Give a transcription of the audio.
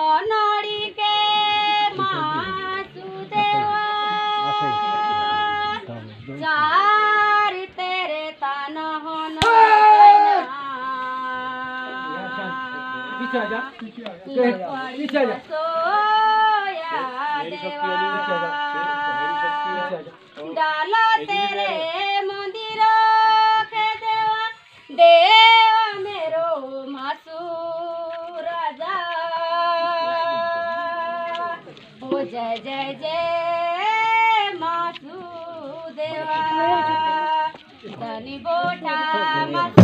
অনড়িকে মাসুদেবা চার তেরে তান হন ডাল তেরে মন্দির দেওয়া দেওয়া মেরো মাসু রাজা ও জয় জয় জয় মাসু দেওয়া ধনি বোটা মাসু